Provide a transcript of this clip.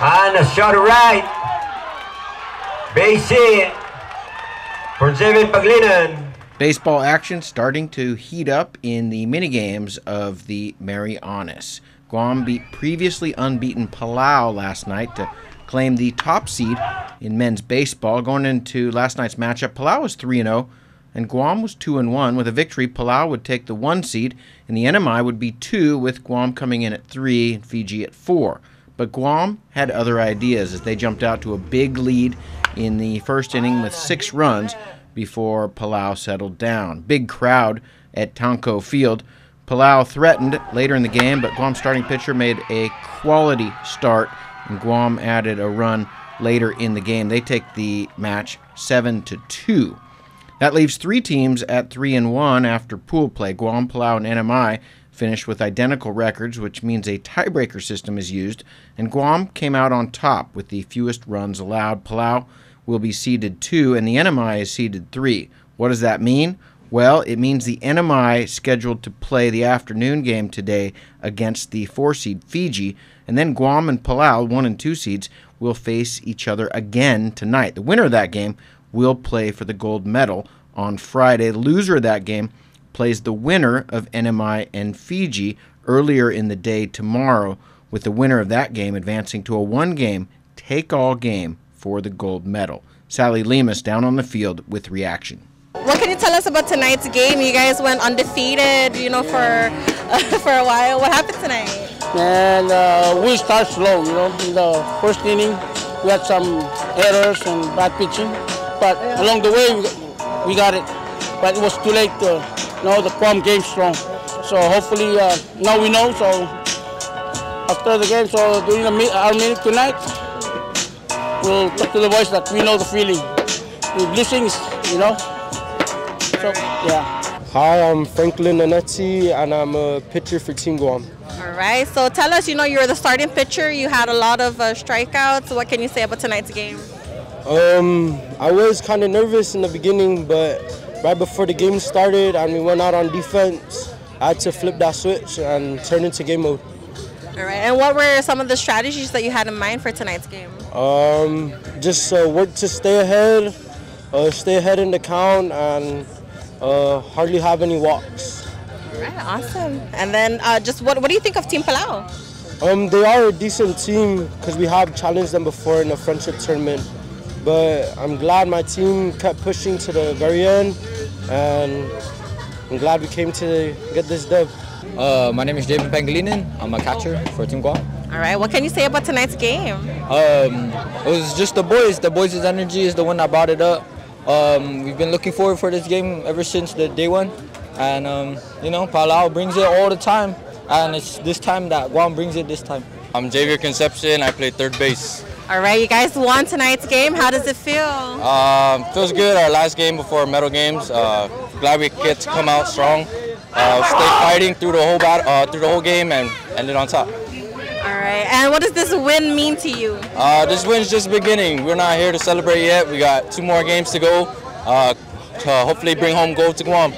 And a shot right. Base hit for David Pangilinan. Baseball action starting to heat up in the minigames of the Marianas. Guam beat previously unbeaten Palau last night to claim the top seed in men's baseball. Going into last night's matchup, Palau was 3 0 and Guam was 2 and 1. With a victory, Palau would take the 1 seed and the NMI would be 2 with Guam coming in at 3 and Fiji at 4. But Guam had other ideas as they jumped out to a big lead in the first inning with 6 runs before Palau settled down. Big crowd at Tanco Field. Palau threatened later in the game, but Guam's starting pitcher made a quality start, and Guam added a run later in the game. They take the match 7 to 2. That leaves three teams at 3 and 1 after pool play. Guam, Palau, and NMI finished with identical records, which means a tiebreaker system is used, and Guam came out on top with the fewest runs allowed. Palau will be seeded 2 and the NMI is seeded 3. What does that mean? Well, it means the NMI scheduled to play the afternoon game today against the four seed Fiji, and then Guam and Palau, one and two seeds, will face each other again tonight. The winner of that game will play for the gold medal on Friday. The loser of that game plays the winner of NMI and Fiji earlier in the day tomorrow, with the winner of that game advancing to a one game take all game for the gold medal. Sally Lemus down on the field with reaction. What can you tell us about tonight's game? You guys went undefeated, you know, for uh, for a while. What happened tonight? And uh, we start slow, you know. In the first inning, we had some errors and bad pitching, but along the way, we, we got it. But it was too late to, you know, the Guam game strong. So hopefully, uh, now we know. So after the game, so during the, meet, our meeting tonight, we'll talk to the boys that we know the feeling. With losing, you know, so, yeah. Hi, I'm Franklin Nanetti, and I'm a pitcher for Team Guam. All right. So tell us, you know, you were the starting pitcher. You had a lot of uh, strikeouts. What can you say about tonight's game? Um, I was kind of nervous in the beginning, but right before the game started and we went out on defense, I had to flip that switch and turn into game mode. All right. And what were some of the strategies that you had in mind for tonight's game? Um, just uh, work to stay ahead, uh, stay ahead in the count, and uh, hardly have any walks. All right, awesome. And then uh, just what, what do you think of Team Palau? Um, they are a decent team because we have challenged them before in a friendship tournament. But I'm glad my team kept pushing to the very end, and I'm glad we came to get this dub. Uh, my name is David Pangilinan. I'm a catcher for Team Guam. All right, what can you say about tonight's game? Um, it was just the boys. The boys' energy is the one that brought it up. Um, we've been looking forward for this game ever since the day one, and um, you know, Palau brings it all the time, and it's this time that Guam brings it this time. I'm Xavier Concepcion. I play third base. All right, you guys won tonight's game. How does it feel? Um, feels good. Our last game before medal games. Uh, glad we get to come out strong. Uh, stay fighting through the whole bat, uh, through the whole game, and ended on top. All right, and what does this win mean to you? Uh, this win's just beginning. We're not here to celebrate yet. We got two more games to go uh, to hopefully bring home gold to Guam.